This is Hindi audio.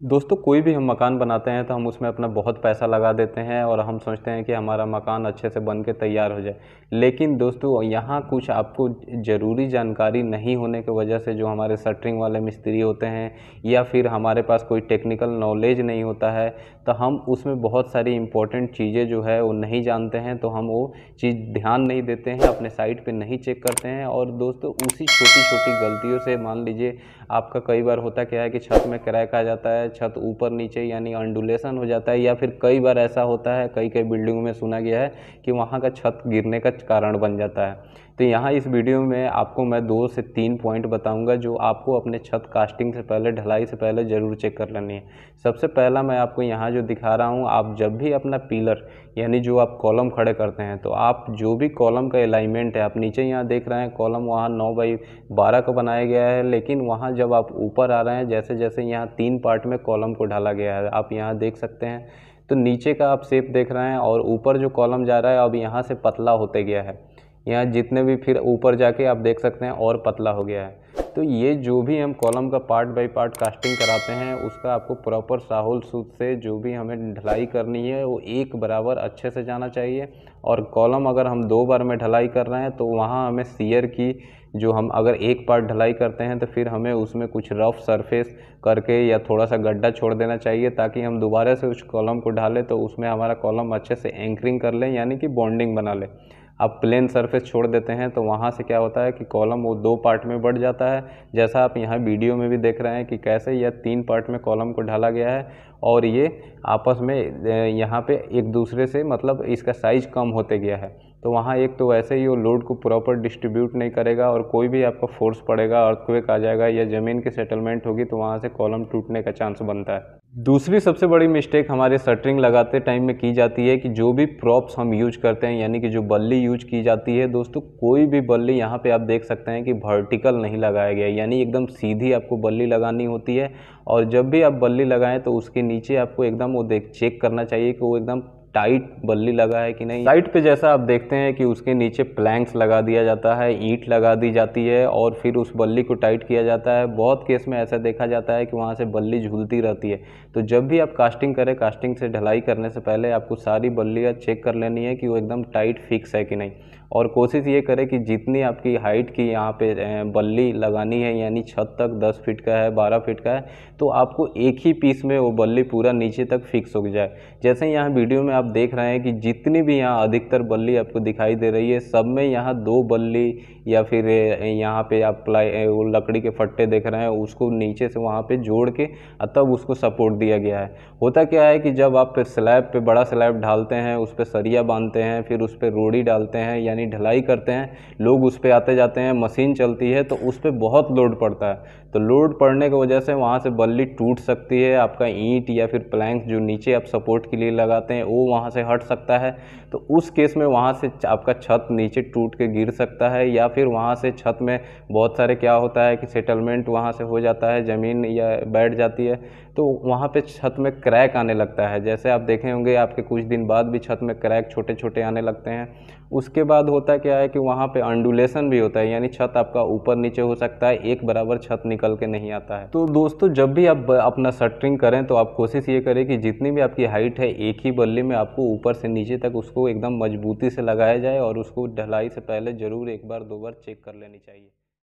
दोस्तों, कोई भी हम मकान बनाते हैं तो हम उसमें अपना बहुत पैसा लगा देते हैं और हम सोचते हैं कि हमारा मकान अच्छे से बन के तैयार हो जाए। लेकिन दोस्तों, यहाँ कुछ आपको ज़रूरी जानकारी नहीं होने की वजह से जो हमारे शटरिंग वाले मिस्त्री होते हैं या फिर हमारे पास कोई टेक्निकल नॉलेज नहीं होता है तो हम उसमें बहुत सारी इंपॉर्टेंट चीज़ें जो है वो नहीं जानते हैं तो हम वो चीज़ ध्यान नहीं देते हैं, अपने साइट पर नहीं चेक करते हैं। और दोस्तों, उसी छोटी छोटी गलतियों से मान लीजिए आपका कई बार होता क्या है कि छत में क्रैक आ जाता है, छत ऊपर नीचे यानी अंडुलेशन हो जाता है या फिर कई बार ऐसा होता है, कई कई बिल्डिंगों में सुना गया है कि वहाँ का छत गिरने का कारण बन जाता है। तो यहाँ इस वीडियो में आपको मैं दो से तीन पॉइंट बताऊँगा जो आपको अपने छत कास्टिंग से पहले, ढलाई से पहले ज़रूर चेक कर लेनी है। सबसे पहला मैं आपको यहाँ जो दिखा रहा हूँ, आप जब भी अपना पिलर यानी जो आप कॉलम खड़े करते हैं तो आप जो भी कॉलम का अलाइनमेंट है, आप नीचे यहाँ देख रहे हैं कॉलम वहाँ नौ बाई बारह का बनाया गया है, लेकिन वहाँ जब आप ऊपर आ रहे हैं जैसे जैसे यहाँ तीन पार्ट में कॉलम को ढाला गया है, आप यहाँ देख सकते हैं। तो नीचे का आप सेप देख रहे हैं और ऊपर जो कॉलम जा रहा है, अब यहाँ से पतला होते गया है। यहाँ जितने भी फिर ऊपर जाके आप देख सकते हैं, और पतला हो गया है। तो ये जो भी हम कॉलम का पार्ट बाय पार्ट कास्टिंग कराते हैं, उसका आपको प्रॉपर साहुल सूद से जो भी हमें ढलाई करनी है, वो एक बराबर अच्छे से जाना चाहिए। और कॉलम अगर हम दो बार में ढलाई कर रहे हैं तो वहाँ हमें सीयर की जो हम अगर एक पार्ट ढलाई करते हैं तो फिर हमें उसमें कुछ रफ सरफेस करके या थोड़ा सा गड्ढा छोड़ देना चाहिए, ताकि हम दोबारा से उस कॉलम को ढालें तो उसमें हमारा कॉलम अच्छे से एंकरिंग कर लें, यानी कि बॉन्डिंग बना लें। आप प्लेन सरफेस छोड़ देते हैं तो वहाँ से क्या होता है कि कॉलम वो दो पार्ट में बढ़ जाता है। जैसा आप यहाँ वीडियो में भी देख रहे हैं कि कैसे यह तीन पार्ट में कॉलम को ढाला गया है, और ये आपस में यहाँ पे एक दूसरे से मतलब इसका साइज़ कम होते गया है। तो वहाँ एक तो वैसे ही वो लोड को प्रॉपर डिस्ट्रीब्यूट नहीं करेगा और कोई भी आपका फोर्स पड़ेगा, अर्थक्वेक आ जाएगा या ज़मीन की सेटलमेंट होगी तो वहाँ से कॉलम टूटने का चांस बनता है। दूसरी सबसे बड़ी मिस्टेक हमारे सटरिंग लगाते टाइम में की जाती है कि जो भी प्रॉप्स हम यूज़ करते हैं, यानी कि जो बल्ली यूज़ की जाती है, दोस्तों, कोई भी बल्ली यहाँ पे आप देख सकते हैं कि वर्टिकल नहीं लगाया गया यानी एकदम सीधी आपको बल्ली लगानी होती है और जब भी आप बल्ली लगाएँ तो उसके नीचे आपको एकदम वो देख चेक करना चाहिए कि वो एकदम टाइट बल्ली लगा है कि नहीं? साइड पे जैसा आप देखते हैं कि उसके नीचे प्लैंक्स लगा दिया जाता है, ईंट लगा दी जाती है और फिर उस बल्ली को टाइट किया जाता है। बहुत केस में ऐसा देखा जाता है कि वहाँ से बल्ली झूलती रहती है। तो जब भी आप कास्टिंग करें, कास्टिंग से ढलाई करने से पहले आपको सारी बल्लियाँ चेक कर लेनी है कि वो एकदम टाइट फिक्स है कि नहीं। और कोशिश ये करें कि जितनी आपकी हाइट की यहाँ पे बल्ली लगानी है, यानी छत तक 10 फीट का है 12 फीट का है तो आपको एक ही पीस में वो बल्ली पूरा नीचे तक फिक्स हो जाए। जैसे यहाँ वीडियो में आप देख रहे हैं कि जितनी भी यहाँ अधिकतर बल्ली आपको दिखाई दे रही है, सब में यहाँ दो बल्ली या फिर यहाँ पे आप प्लाई वो लकड़ी के फट्टे देख रहे हैं, उसको नीचे से वहाँ पे जोड़ के तब उसको सपोर्ट दिया गया है। होता क्या है कि जब आप स्लैब पे, बड़ा स्लैब ढालते हैं, उस पर सरिया बांधते हैं, फिर उस पर रोड़ी डालते हैं, यानी ढलाई करते हैं, लोग उस पर आते जाते हैं, मशीन चलती है तो उस पर बहुत लोड पड़ता है। तो लोड पड़ने की वजह से वहाँ से बल्ली टूट सकती है, आपका ईंट या फिर प्लैंक जो नीचे आप सपोर्ट के लिए लगाते हैं, वो वहाँ से हट सकता है तो उस केस में वहाँ से आपका छत नीचे टूट के गिर सकता है या फिर वहाँ से छत में बहुत सारे क्या होता है कि सेटलमेंट वहाँ से हो जाता है, ज़मीन या बैठ जाती है तो वहाँ पे छत में क्रैक आने लगता है। जैसे आप देखे होंगे, आपके कुछ दिन बाद भी छत में क्रैक छोटे छोटे आने लगते हैं। उसके बाद होता क्या है कि वहाँ पे अंडुलेशन भी होता है, यानी छत आपका ऊपर नीचे हो सकता है, एक बराबर छत निकल के नहीं आता है। तो दोस्तों, जब भी आप अपना शटरिंग करें तो आप कोशिश ये करें कि जितनी भी आपकी हाइट है, एक ही बल्ली में आपको ऊपर से नीचे तक उसको एकदम मजबूती से लगाया जाए और उसको ढलाई से पहले ज़रूर एक बार दो बार चेक कर लेनी चाहिए।